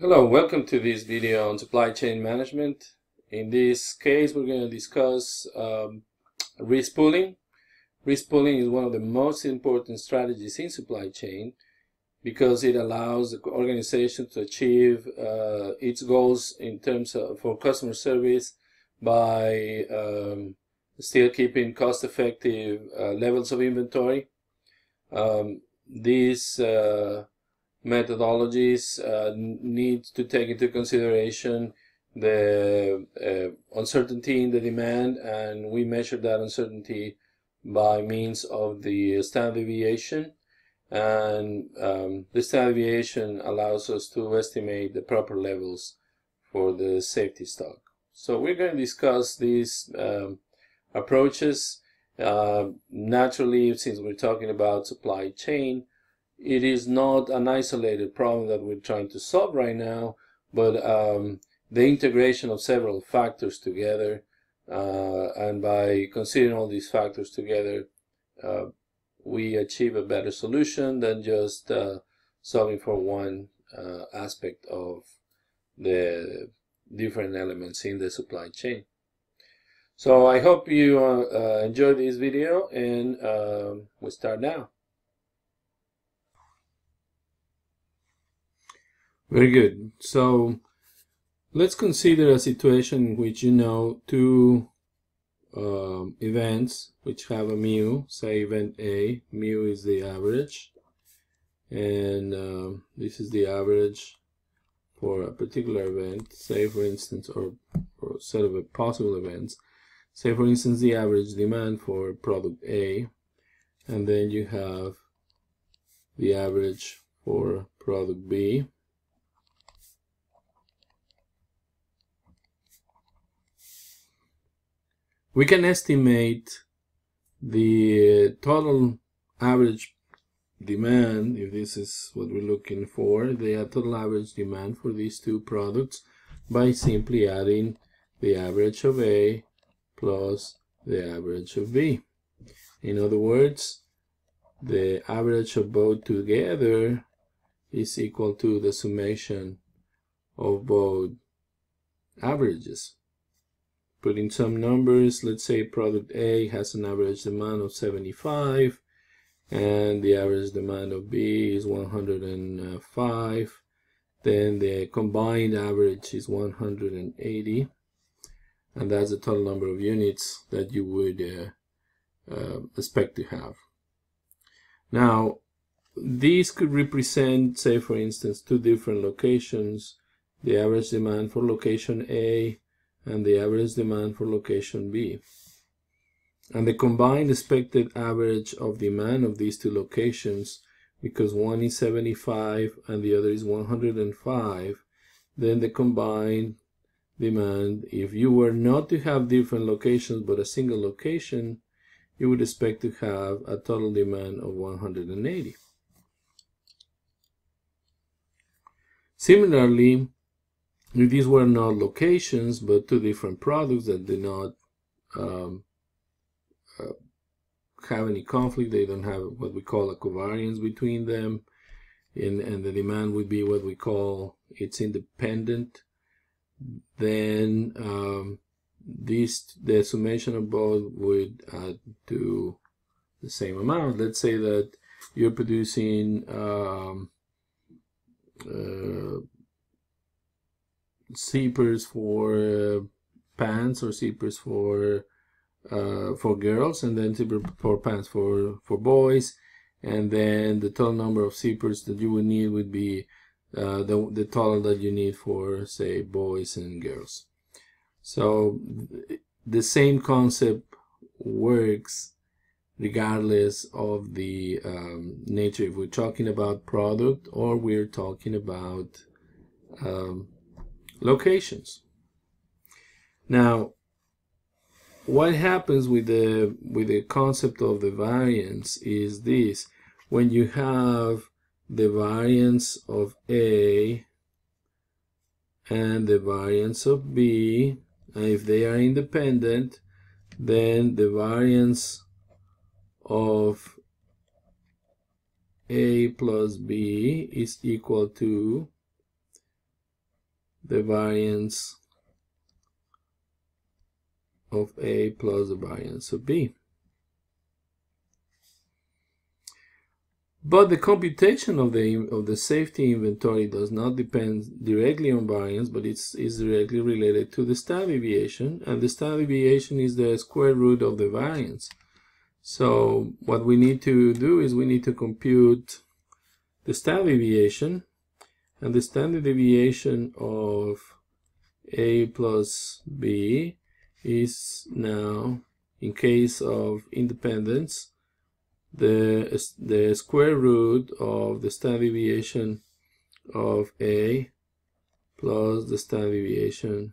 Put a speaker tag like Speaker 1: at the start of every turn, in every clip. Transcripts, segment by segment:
Speaker 1: Hello, welcome to this video on supply chain management. In this case, we're going to discuss um, risk pooling. Risk pooling is one of the most important strategies in supply chain because it allows the organization to achieve uh, its goals in terms of for customer service by um, still keeping cost-effective uh, levels of inventory. Um, uh, methodologies uh, need to take into consideration the uh, uncertainty in the demand and we measure that uncertainty by means of the standard deviation and um, the standard deviation allows us to estimate the proper levels for the safety stock. So we're going to discuss these um, approaches. Uh, naturally, since we're talking about supply chain, it is not an isolated problem that we're trying to solve right now, but um, the integration of several factors together, uh, and by considering all these factors together, uh, we achieve a better solution than just uh, solving for one uh, aspect of the different elements in the supply chain. So I hope you uh, uh, enjoyed this video and um, we start now. Very good. So let's consider a situation in which you know two um, events which have a mu, say event A, mu is the average, and um, this is the average for a particular event, say for instance, or, or a set of possible events, say for instance the average demand for product A, and then you have the average for product B, we can estimate the total average demand, if this is what we're looking for, the total average demand for these two products by simply adding the average of A plus the average of B. In other words, the average of both together is equal to the summation of both averages put in some numbers let's say product A has an average demand of 75 and the average demand of B is 105 then the combined average is 180 and that's the total number of units that you would uh, uh, expect to have. Now these could represent say for instance two different locations. The average demand for location A and the average demand for location B. And the combined expected average of demand of these two locations, because one is 75 and the other is 105, then the combined demand, if you were not to have different locations but a single location, you would expect to have a total demand of 180. Similarly, these were not locations, but two different products that did not um, uh, have any conflict. They don't have what we call a covariance between them. And, and the demand would be what we call it's independent. Then um, this the summation of both would add to the same amount. Let's say that you're producing um, uh, zippers for uh, pants or zippers for uh, for girls and then zipper for pants for for boys. And then the total number of zippers that you would need would be uh, the, the total that you need for say boys and girls. So the same concept works regardless of the um, nature. If we're talking about product or we're talking about um, locations. Now, what happens with the with the concept of the variance is this when you have the variance of A and the variance of B and if they are independent then the variance of A plus B is equal to the variance of A plus the variance of B. But the computation of the of the safety inventory does not depend directly on variance, but it's is directly related to the standard deviation, and the standard deviation is the square root of the variance. So what we need to do is we need to compute the standard deviation, and the standard deviation of a plus b is now, in case of independence, the, the square root of the standard deviation of A plus the standard deviation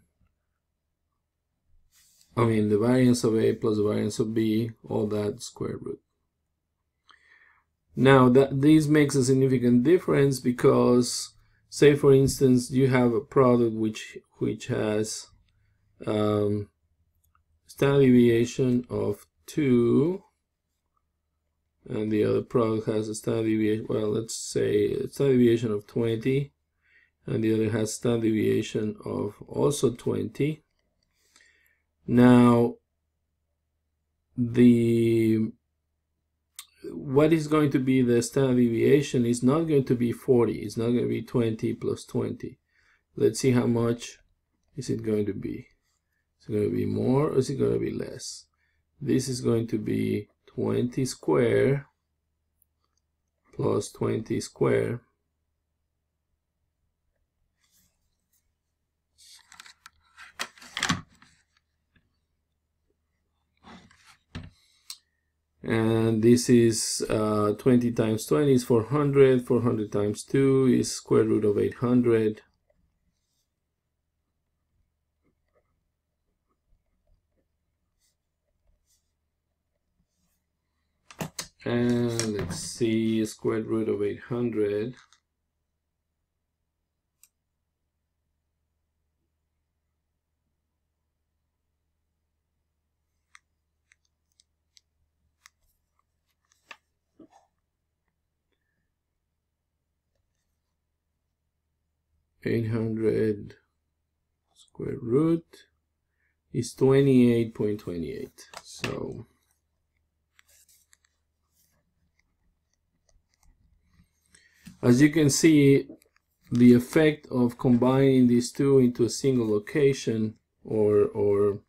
Speaker 1: I mean the variance of A plus the variance of B all that square root. Now that this makes a significant difference because say for instance you have a product which which has um, standard deviation of 2 and the other product has a standard deviation well let's say standard deviation of 20 and the other has standard deviation of also 20 now the what is going to be the standard deviation is not going to be 40 it's not going to be 20 plus 20 let's see how much is it going to be. Is it going to be more or is it going to be less? This is going to be 20 square plus 20 square and this is uh, 20 times 20 is 400 400 times 2 is square root of 800 and let's see square root of 800 800 square root is 28.28 so As you can see, the effect of combining these two into a single location or, or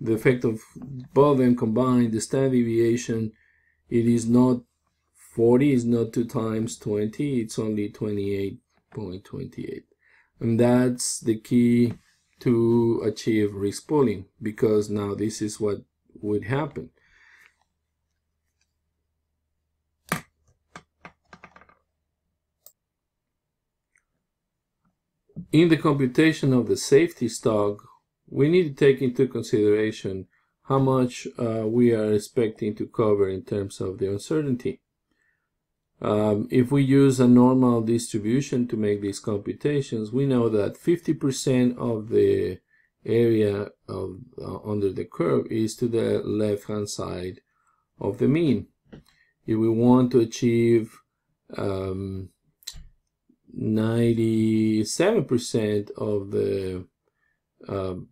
Speaker 1: the effect of both them combined, the standard deviation, it is not 40, it's not 2 times 20, it's only 28.28. And that's the key to achieve risk pooling because now this is what would happen. in the computation of the safety stock, we need to take into consideration how much uh, we are expecting to cover in terms of the uncertainty. Um, if we use a normal distribution to make these computations, we know that 50% of the area of, uh, under the curve is to the left-hand side of the mean. If we want to achieve um, 97% of the um,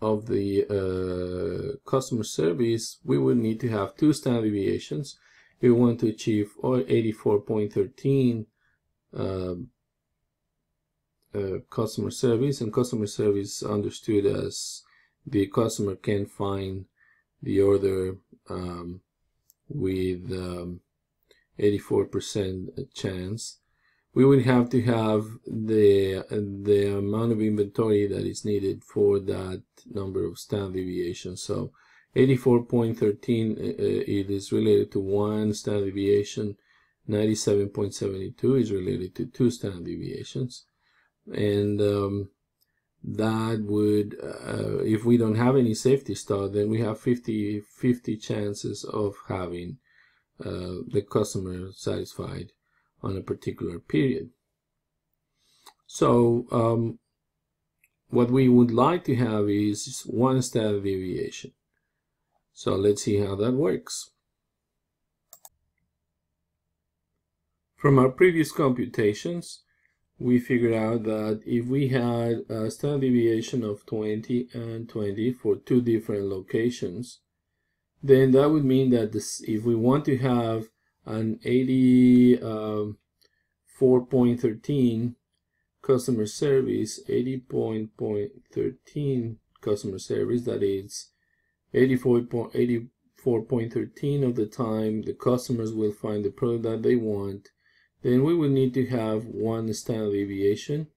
Speaker 1: of the uh, customer service, we would need to have two standard deviations. We want to achieve 84.13 um, uh, customer service, and customer service understood as the customer can find the order um, with um, 84% chance. We would have to have the the amount of inventory that is needed for that number of standard deviations. So 84.13 uh, it is related to one standard deviation 97.72 is related to two standard deviations and um, that would uh, if we don't have any safety stock then we have 50 50 chances of having uh, the customer satisfied on a particular period. So um, what we would like to have is one standard deviation. So let's see how that works. From our previous computations, we figured out that if we had a standard deviation of 20 and 20 for two different locations, then that would mean that this, if we want to have an 84.13 um, customer service, 80.13 customer service, that is 84.13 of the time the customers will find the product that they want. Then we will need to have one standard deviation.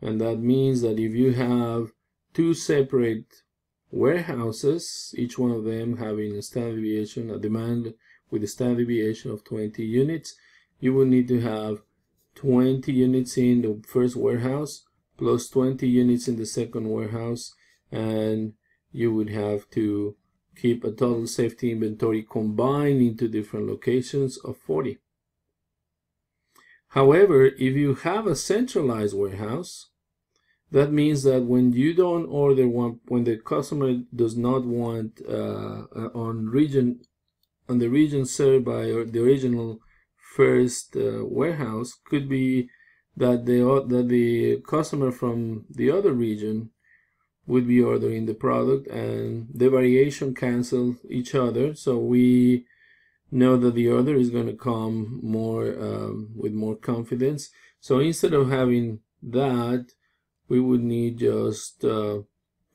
Speaker 1: And that means that if you have two separate warehouses each one of them having a standard deviation a demand with a standard deviation of 20 units you will need to have 20 units in the first warehouse plus 20 units in the second warehouse and you would have to keep a total safety inventory combined into different locations of 40 However, if you have a centralized warehouse, that means that when you don't order one, when the customer does not want uh, on region, on the region served by the original first uh, warehouse, could be that the that the customer from the other region would be ordering the product, and the variation cancel each other. So we know that the order is going to come more um, with more confidence. So instead of having that, we would need just uh,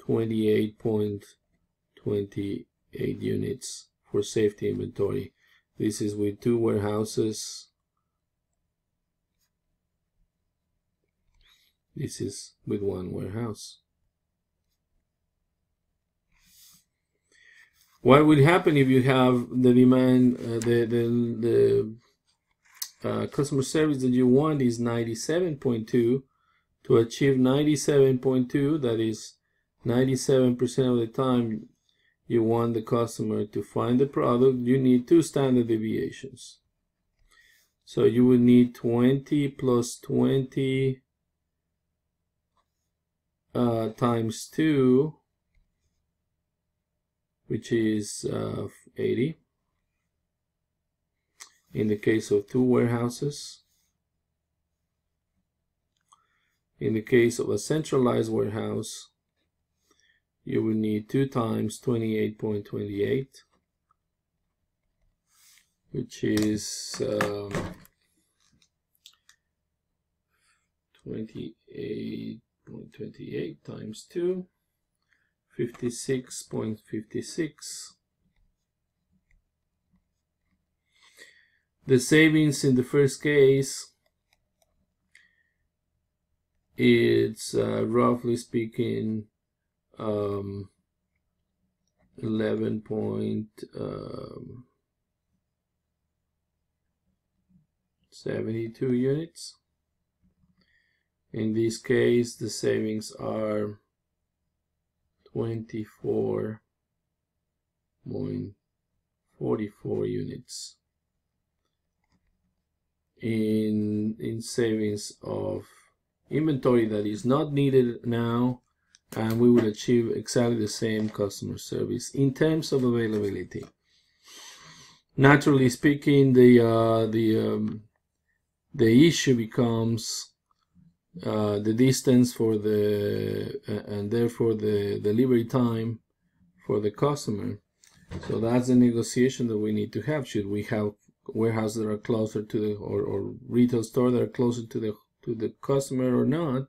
Speaker 1: 28.28 units for safety inventory. This is with two warehouses. This is with one warehouse. What would happen if you have the demand, uh, the, the, the uh, customer service that you want is 97.2 to achieve 97.2 that is 97% of the time you want the customer to find the product you need two standard deviations. So you would need 20 plus 20 uh, times 2 which is uh, 80 in the case of two warehouses. In the case of a centralized warehouse you will need 2 times 28.28 which is um, 28.28 times 2 56.56. The savings in the first case, it's uh, roughly speaking um, 11 point um, 72 units. In this case, the savings are 24.44 units. In in savings of inventory that is not needed now and we will achieve exactly the same customer service. In terms of availability naturally speaking the uh, the um, the issue becomes uh, the distance for the uh, and therefore the delivery time for the customer. So that's the negotiation that we need to have. Should we have warehouses that are closer to the or, or retail store that are closer to the to the customer or not?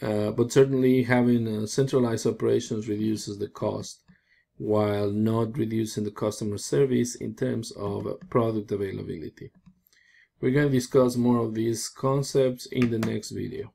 Speaker 1: Uh, but certainly having uh, centralized operations reduces the cost while not reducing the customer service in terms of product availability we're going to discuss more of these concepts in the next video.